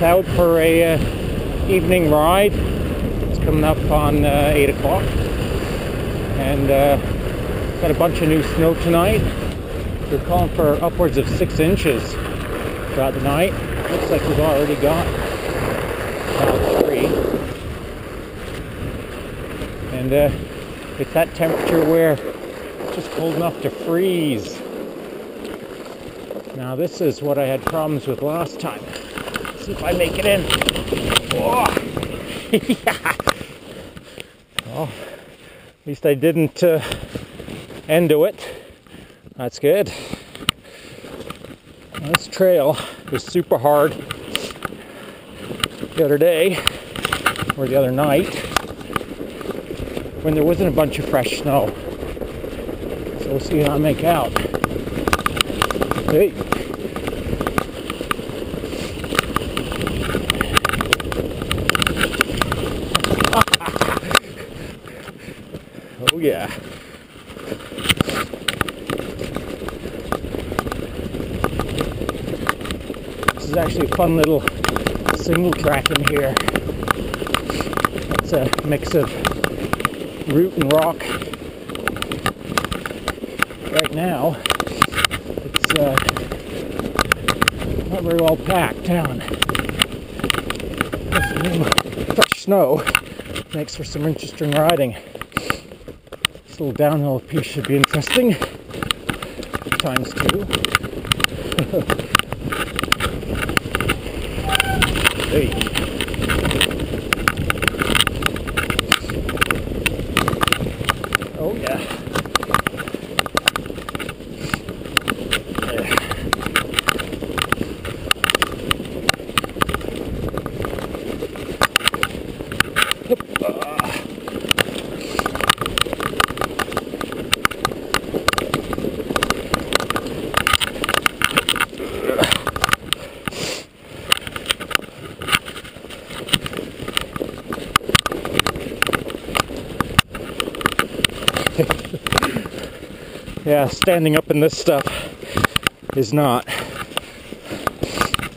out for a uh, evening ride. It's coming up on uh, 8 o'clock. And uh, got a bunch of new snow tonight. They're calling for upwards of 6 inches throughout the night. Looks like we've already got about 3. And uh, it's that temperature where it's just cold enough to freeze. Now this is what I had problems with last time see if I make it in. Oh. yeah. Well, at least I didn't uh, endo it. That's good. This trail was super hard the other day or the other night when there wasn't a bunch of fresh snow. So we'll see how I make out. Hey. Oh yeah. This is actually a fun little single track in here. It's a mix of root and rock. Right now, it's uh, not very well packed down. Fresh snow makes for some interesting riding. Little downhill piece should be interesting. Times two. hey. Oh yeah. Yeah. Ah. Yeah, standing up in this stuff is not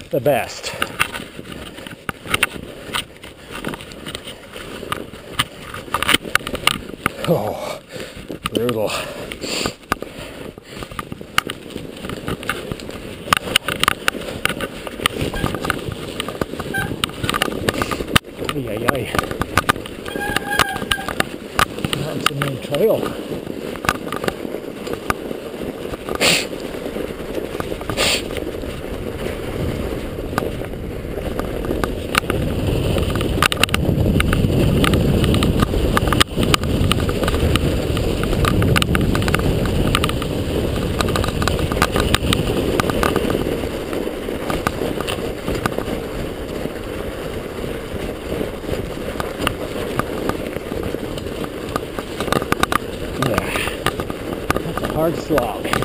the best. Oh, brutal. Ay, ay. That's the main trail. Yeah. That's a hard slog.